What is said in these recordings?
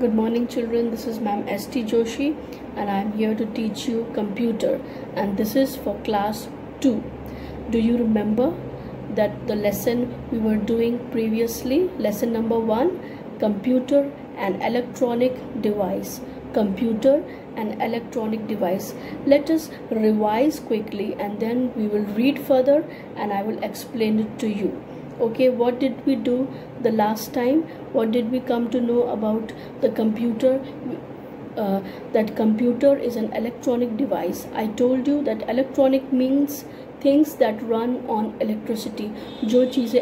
Good morning children, this is Ma'am S.T. Joshi and I am here to teach you computer and this is for class 2. Do you remember that the lesson we were doing previously, lesson number 1, computer and electronic device. Computer and electronic device. Let us revise quickly and then we will read further and I will explain it to you okay what did we do the last time what did we come to know about the computer uh, that computer is an electronic device i told you that electronic means things that run on electricity जो चीज़ें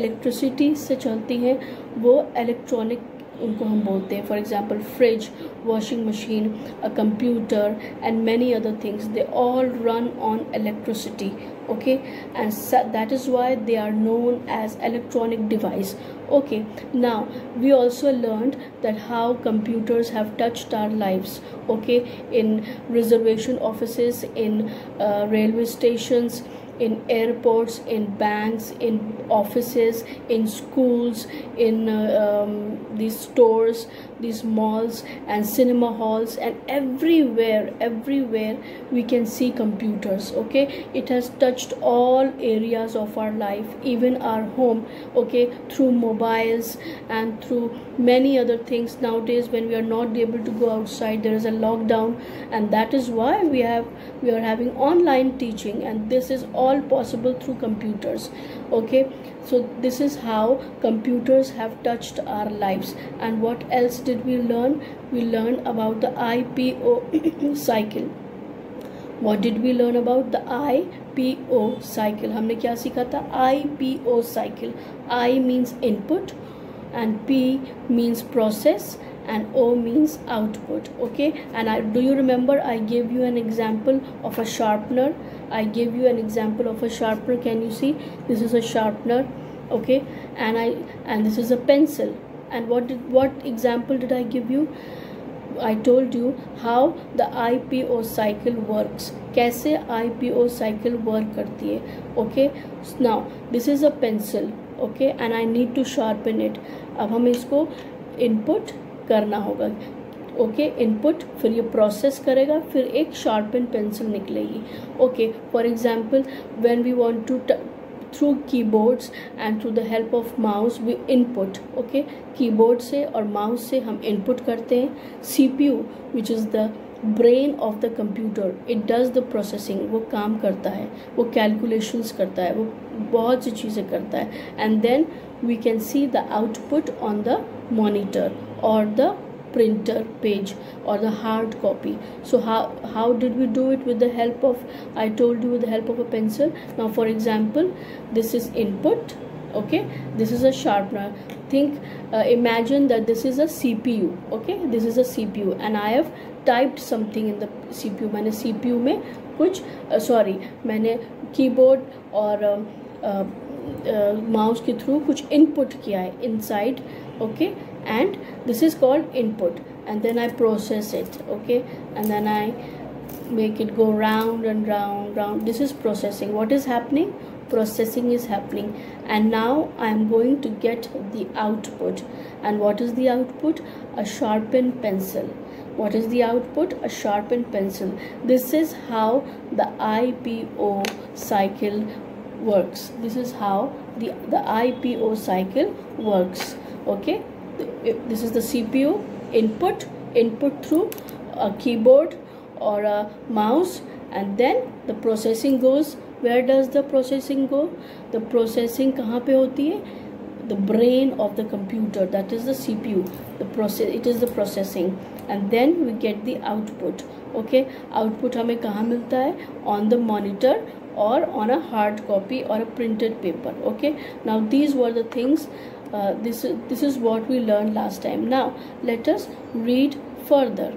electricity से चलती हैं वो electronic उनको हम बोलते हैं for example fridge washing machine uh computer and many other things they all run on electricity okay and that is why they are known as electronic device okay now we also learned that how computers have touched our lives okay in reservation offices in uh, railway stations in airports in banks in offices in schools in uh, um, these stores these malls and cinema halls and everywhere everywhere we can see computers okay? It has touched all areas of our life even our home okay? Through mobiles and through many other things. Nowadays when we are not able to go outside there is a lockdown and that is why we have we are having online teaching and this is all possible through computers okay so this is how computers have touched our lives. And what else did we learn? We learned about the ipo cycle. What did we learn about the ipo cycle? humne kya sikha tha ipo cycle. I means input and p means process and O means output okay and I, do you remember I gave you an example of a sharpener I gave you an example of a sharpener can you see this is a sharpener okay and I and this is a pencil and what did what example did I give you I told you how the IPO cycle works कैसे IPO cycle work करती है okay now this is a pencil okay and I need to sharpen it अब हमें इसको input करना होगा। Okay input फिर ये प्रोसेस करेगा, फिर एक शार्पन पेंसिल निकलेगी। Okay for example when we want to through keyboards and through the help of mouse we input okay keyboard से और माउस से हम इनपुट करते हैं। CPU which is the brain of the computer it does the processing वो काम करता है, वो कैलकुलेशंस करता है, वो बहुत सी चीज़ें करता है। And then we can see the output on the monitor और the printer page or the hard copy so how how did we do it with the help of i told you with the help of a pencil now for example this is input okay this is a sharpener think uh, imagine that this is a cpu okay this is a cpu and i have P U मैंने C P U में कुछ sorry uh, मैंने keyboard और mouse uh, uh, के through कुछ input किया है inside okay and this is called input. And then I process it okay? And then I make it go round and round round. This is processing. What is happening? Processing is happening. And now I am going to get the output. And what is the output? A sharpened pencil. What is the output? A sharpened pencil. This is how the IPO cycle works. This is how the, the IPO cycle works. Okay? This is the cpu input input through a keyboard or a mouse and then the processing goes where does the processing go the processing kahan pe hoti hai the brain of the computer that is the cpu the process it is the processing and then we get the output okay output हमें कहाँ मिलता है on the monitor or on a hard copy or a printed paper okay now these were the things uh, this is this is what we learned last time. Now let us read further.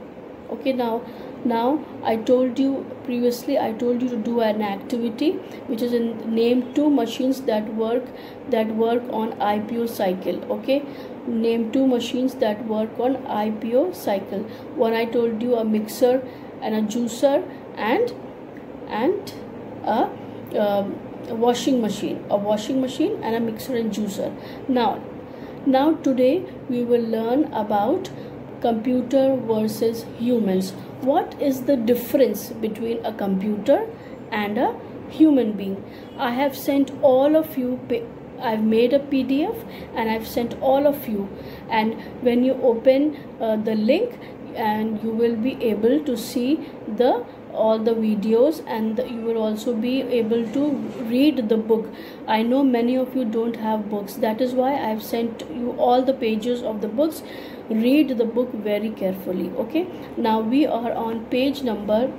Okay now now i told you previously i told you to do an activity which is in name two machines that work that work on ipo cycle. Okay name two machines that work on ipo cycle. One i told you a mixer and a juicer and and a, a washing machine a washing machine and a mixer and juicer. Now now today we will learn about computer versus humans. What is the difference between a computer and a human being? I have sent all of you I've made a PDF and I've sent all of you. And when you open uh, the link and you will be able to see the all the videos and you will also be able to read the book. I know many of you don't have books. That is why i've sent you all the pages of the books. Read the book very carefully okay? Now we are on page number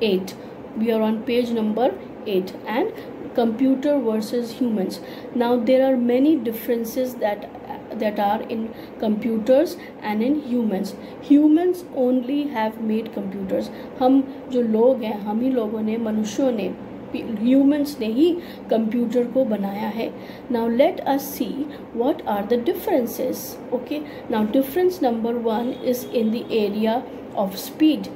8 we are on page number 8 and computer versus humans. Now there are many differences that that are in computers and in humans humans only have made computers हम जो लोग हैं हम ही लोगों ने मनुष्यों ने humans ने ही कंप्यूटर को बनाया है now let us see what are the differences okay now difference number one is in the area of speed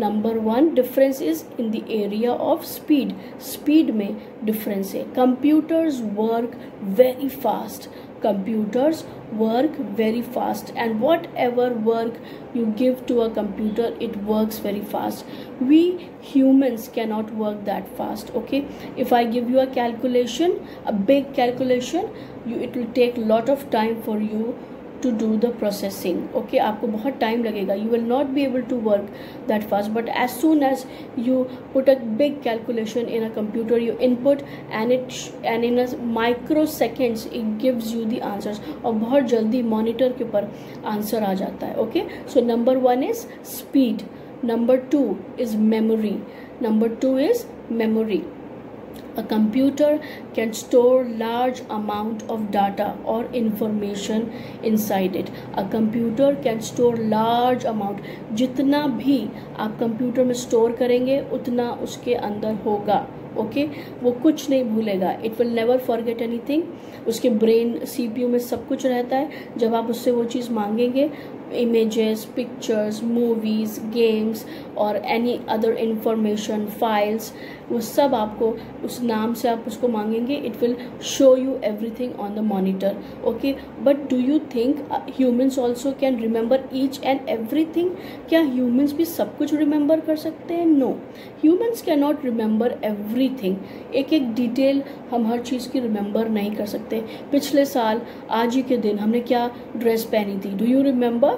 number one difference is in the area of speed speed में difference है computers work very fast computers work very fast. And whatever work you give to a computer it works very fast. We humans cannot work that fast okay? If i give you a calculation a big calculation you it will take lot of time for you to do the processing okay आपको बहुत time लगेगा. You will not be able to work that fast but as soon as you put a big calculation in a computer you input and it and in a micro seconds it gives you the answers और बहुत जल्दी monitor के ऊपर answer आ जाता है. Okay so number one is speed number two is memory number two is memory a computer can store large amount of data or information inside it a computer can store large amount जितना भी आप computer में store करेंगे उतना उसके अंदर होगा okay okay? वो कुछ नहीं भूलेगा it will never forget anything उसके ब्रेन सीपीयू में सब कुछ रहता है जब आप उससे वो चीज़ मांगेंगे images pictures movies games और एनी अदर इंफॉर्मेशन फाइल्स वो सब आपको उस नाम से आप उसको मांगेंगे। It will show you everything on the monitor okay but do you think humans also can remember each and everything क्या ह्यूमन्स भी सब कुछ रिमेंबर कर सकते हैं? No humans can not remember everything एक एक डिटेल हम हर चीज़ की रिमेंबर नहीं कर सकते। पिछले साल, आज ही के दिन हमने क्या ड्रेस पहनी थी? Do you remember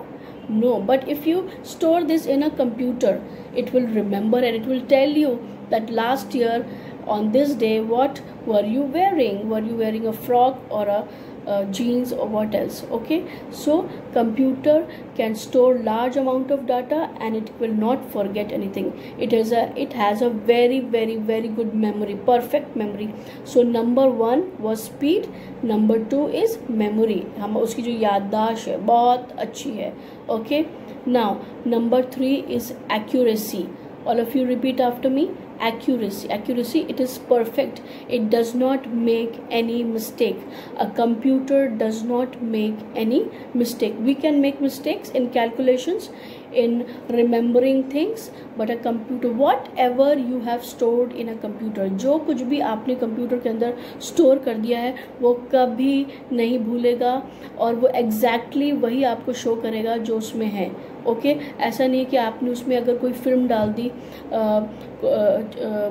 no but if you store this in a computer it will remember and it will tell you that last year on this day what were you wearing? Were you wearing a frock or a uh, jeans or what else okay so computer can store large amount of data and it will not forget anything it is a it has a very very very good memory perfect memory so number one was speed number two is memory हम उसकी जो याददाश्त है बहुत अच्छी है okay now number three is accuracy all of you repeat after me accuracy. Accuracy it is perfect. It does not make any mistake. A computer does not make any mistake. We can make mistakes in calculations in remembering things but a computer whatever you have stored in a computer जो कुछ भी आपने computer के अंदर store कर दिया है वो कभी नहीं भूलेगा और वो एग्जैक्टली exactly वही आपको शो करेगा जो उसमें है ओके ऐसा नहीं कि आपने उसमें अगर कोई फ़िल्म डाल दी आ, आ,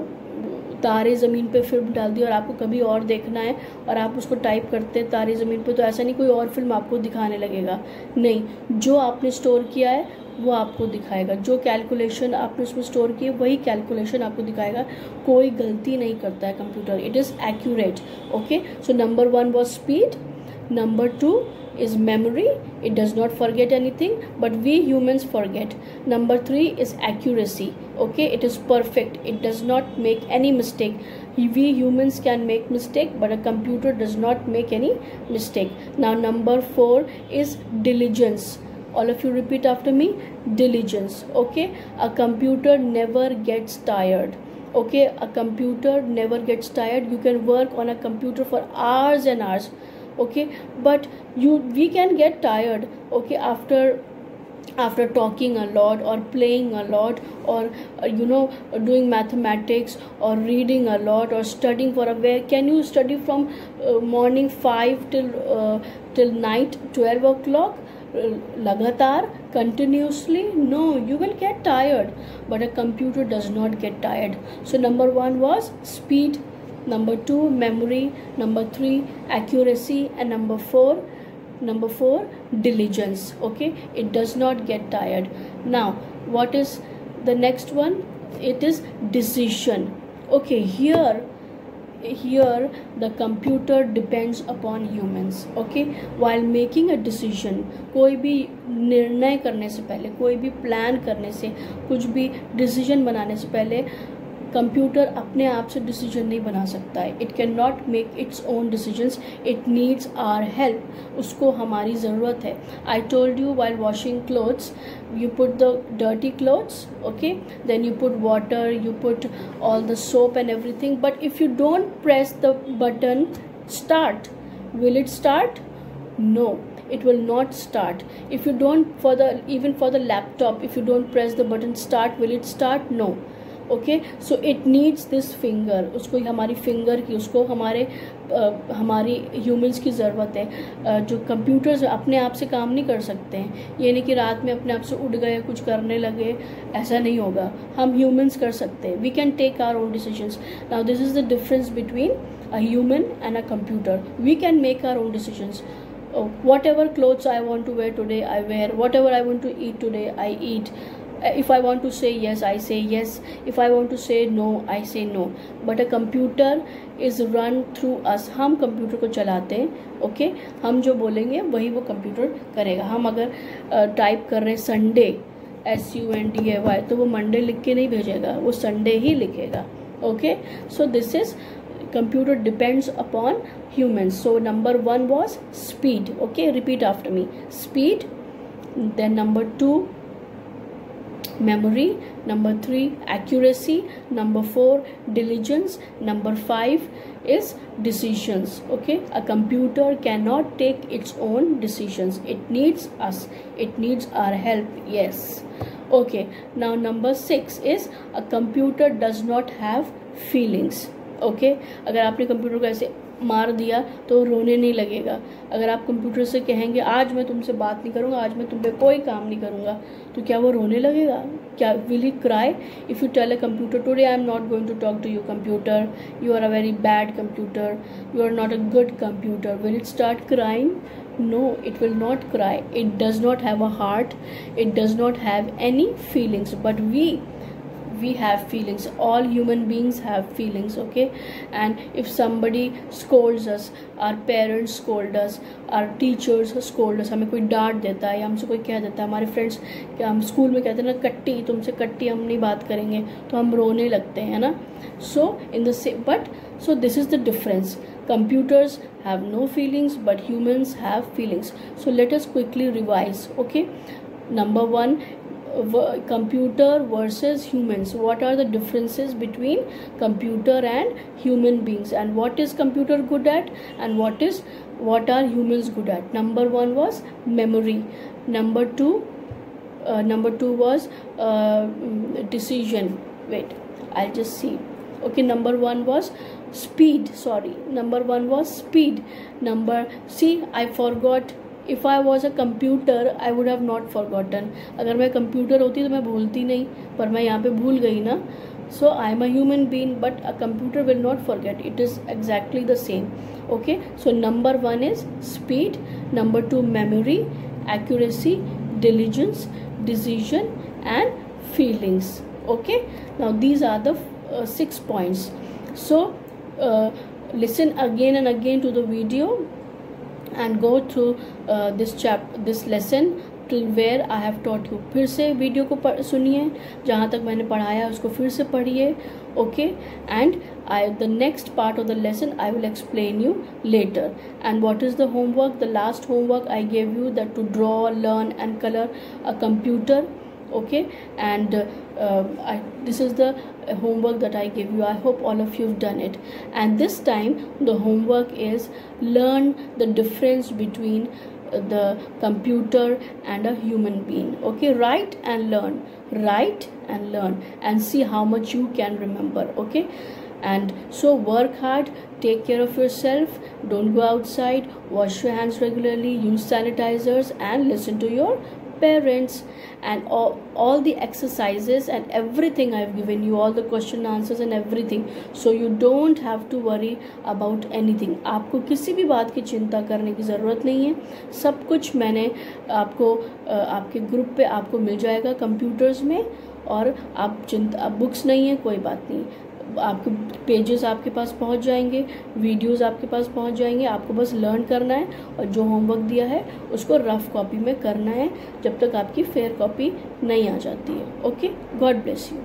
तारे ज़मीन पे फ़िल्म डाल दी और आपको कभी और देखना है और आप उसको टाइप करते हैं तारे ज़मीन पे तो ऐसा नहीं कोई और फ़िल्म आपको दिखाने लगेगा। नहीं, जो आपने स्टोर किया है, वो आपको दिखाएगा। जो कैलकुलेशन आपने उसमें स्टोर किए, वही कैलकुलेशन आपको दिखाएगा। कोई गलती नहीं करता है computer it is accurate okay so number one was speed number two is memory. It does not forget anything but we humans forget. Number 3 is accuracy. Okay it is perfect. It does not make any mistake. We humans can make mistake but a computer does not make any mistake. Now number 4 is diligence. All of you repeat after me. Diligence. Okay a computer never gets tired. Okay a computer never gets tired. You can work on a computer for hours and hours okay? But you we can get tired okay after after talking a lot or playing a lot or uh, you know doing mathematics or reading a lot or studying for a where can you study from uh, morning 5 till uh, till night 12 o'clock? Uh, lagatar continuously? No you will get tired. But a computer does not get tired. So number 1 was speed number 2 memory number 3 accuracy and number 4 number 4 diligence okay it does not get tired now what is the next one it is decision okay here here the computer depends upon humans okay while making a decision कोई भी निर्णय करने से पहले कोई भी plan करने से कुछ भी डिसीजन बनाने से पहले कंप्यूटर अपने आप से डिसीज़न नहीं बना सकता है। It can not make its own decision it needs our help उसको हमारी ज़रूरत है। I told you while washing clothes you put the dirty clothes okay then you put water you put all the soap and everything but if you don't press the button start will it start no it will not start. If you don't for the, even for the laptop, if you don't press the button, start, will it start? No. Okay so it needs this finger उसको हमारी finger की उसको हमारे आ, हमारी humans की ज़रूरत है आ, जो कंप्यूटर्स अपने आप से काम नहीं कर सकते हैं। ये नहीं कि रात में अपने आप से उठ गए कुछ करने लगे ऐसा नहीं होगा। हम ह्यूमंस कर सकते हैं। We can take our own decisions now this is the difference between a human and a computer we can make our own decisions whatever clothes I want to wear today, I wear. Whatever I want to eat today, I eat. If I want to say yes I say yes if I want to say no I say no but a computer is run through us computer को चलाते हैं okay okay? हम जो बोलेंगे वही वो computer करेगा हम अगर टाइप कर रहे हैं Sunday S U N D A Y तो वो मंडे लिख के नहीं भेजेगा वो संडे ही लिखेगा okay so this is computer depends upon humans so number one was speed okay repeat after me speed then number two memory number 3 accuracy number 4 diligence number 5 is decisions okay a computer cannot take its own decisions it needs us it needs our help yes okay now number 6 is a computer does not have feelings okay अगर आपने computer को ऐसे मार दिया तो रोने नहीं लगेगा। अगर आप कंप्यूटर से कहेंगे, आज मैं तुमसे बात नहीं करूँगा, आज मैं तुम पे कोई काम नहीं करूँगा तो क्या वो रोने लगेगा? क्या will he cry if you tell a computer today I am not going to talk to you computer you are a very bad computer you are not a good computer will it start crying no, it will not cry. It does not have a heart. It does not have any feelings. But we we have feelings all human beings have feelings okay and if somebody scolds us our parents scold us our teachers scold us हमें कोई डांट देता है या हमसे कोई कह देता है हमारे फ्रेंड्स क्या हम स्कूल में कहते हैं ना कट्टी तुमसे कट्टी हम नहीं बात करेंगे तो हम रोने लगते हैं ना सो इन द से but so this is the difference computers have no feelings but humans have feelings so let us quickly revise okay number one computer versus humans. What are the differences between computer and human beings? And what is computer good at? And what is what are humans good at? Number one was memory. Number two uh, number two was uh, decision. Wait i'll just see. Okay number one was speed. Sorry. Number one was speed. Number see i forgot if I was a computer I would have not forgotten अगर मैं computer होती तो मैं भूलती नहीं पर मैं यहाँ पे भूल गई ना so I am a human being but a computer will not forget it is exactly the same okay so number one is speed number two memory accuracy diligence decision and feelings okay now these are the uh, six points so uh, listen again and again to the video and go through this chap this lesson lesson where I have taught you फिर से video को सुनिए, जहाँ तक मैंने पढ़ाया उसको फिर से पढ़िए okay and I the next part of the lesson I will explain you later and what is the homework the last homework I gave you that to draw learn and colour a computer okay? And uh, I, this is the homework that I give you. I hope all of you have done it. And this time the homework is learn the difference between the computer and a human being. Okay write and learn. Write and learn and see how much you can remember okay? And so work hard take care of yourself. Don't go outside. Wash your hands regularly. Use sanitizers and listen to your parents and all, all the exercises and everything i've given you all the question answers and everything so you don't have to worry about anything आपको किसी भी बात की चिंता करने की ज़रूरत नहीं है सब कुछ मैंने आपको आपके ग्रुप पे आपको मिल जाएगा कंप्यूटर्स में और आप चिंता बुक्स नहीं है कोई बात नहीं आपके पेजेस आपके पास पहुँच जाएँगे वीडियोस आपके पास पहुँच जाएँगे, आपको बस लर्न करना है और जो होमवर्क दिया है, उसको रफ कॉपी में करना है जब तक आपकी फेयर कॉपी नहीं आ जाती है। Okay God bless you